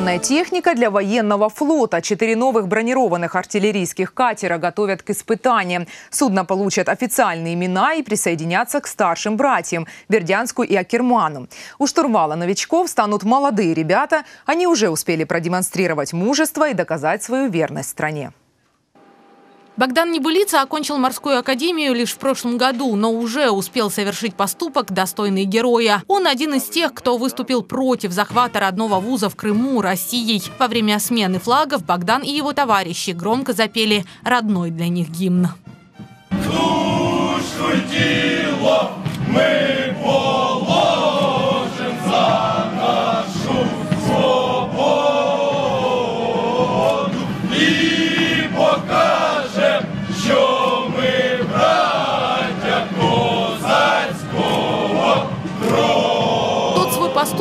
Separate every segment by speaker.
Speaker 1: Современная техника для военного флота. Четыре новых бронированных артиллерийских катера готовят к испытаниям. Судно получат официальные имена и присоединятся к старшим братьям – Бердянску и Акерману. У штурвала новичков станут молодые ребята. Они уже успели продемонстрировать мужество и доказать свою верность стране.
Speaker 2: Богдан Небылица окончил морскую академию лишь в прошлом году, но уже успел совершить поступок, достойный героя. Он один из тех, кто выступил против захвата родного вуза в Крыму Россией. Во время смены флагов Богдан и его товарищи громко запели родной для них гимн.
Speaker 3: Душу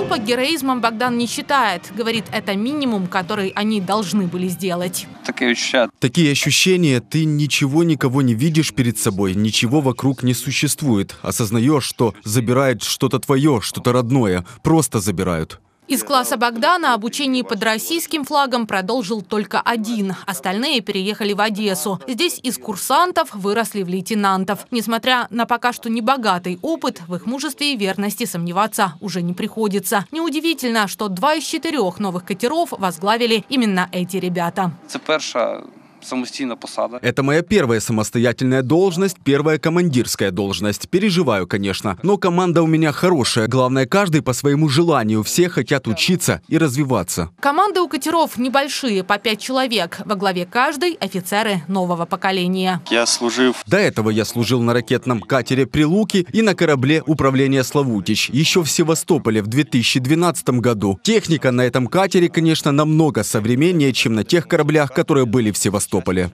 Speaker 2: поступок героизмом Богдан не считает. Говорит, это минимум, который они должны были сделать.
Speaker 4: таке відчуття.
Speaker 5: Такие ощущения, ты ничего никого не видишь перед собой, ничего вокруг не существует. Осознаешь, что забирают что-то твое, что-то родное, просто забирают.
Speaker 2: Из класса Богдана обучение под российским флагом продолжил только один. Остальные переехали в Одессу. Здесь из курсантов выросли в лейтенантов. Несмотря на пока что небогатый опыт, в их мужестве и верности сомневаться уже не приходится. Неудивительно, что два из четырех новых катеров возглавили именно эти ребята.
Speaker 4: Це перша самостійна посада.
Speaker 5: Это моя первая самостоятельная должность, первая командирская должность. Переживаю, конечно, но команда у меня хорошая. Главное, каждый по своему желанию. Все хотят учиться и развиваться.
Speaker 2: Команды у катеров небольшие, по пять человек. Во главе каждой офицеры нового поколения.
Speaker 6: Я служив
Speaker 5: До этого я служил на ракетном катере «Прилуки» и на корабле управления «Славутич» еще в Севастополе в 2012 году. Техника на этом катере, конечно, намного современнее, чем на тех кораблях, которые были в Севастополе.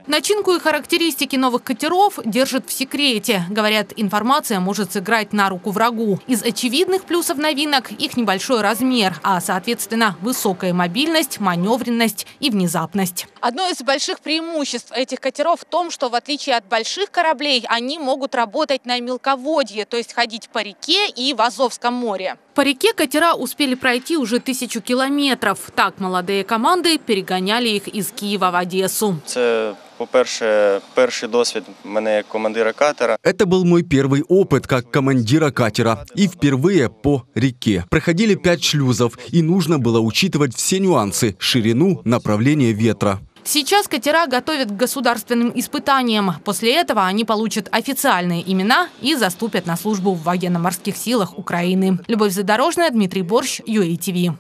Speaker 2: Начинку и характеристики новых катеров держат в секрете. Говорят, информация может сыграть на руку врагу. Из очевидных плюсов новинок их небольшой размер, а, соответственно, высокая мобильность, маневренность и внезапность. Одно из больших преимуществ этих катеров в том, что в отличие от больших кораблей, они могут работать на мелководье, то есть ходить по реке и в Азовском море. По реке катера успели пройти уже тысячу километров. Так молодые команды перегоняли их из Киева в Одессу.
Speaker 6: Це, по-перше, перший досвід мене як командира катера.
Speaker 5: Это был мой первый опыт как командира катера. И впервые по реке. Проходили пять шлюзов, и нужно было учитывать все нюансы – ширину, направление ветра.
Speaker 2: Сейчас катера готовят к государственным испытаниям. После этого они получат официальные имена и заступят на службу в военно-морских силах Украины. Любовь Задорожная, Дмитрий Борщ, ЮАТВ.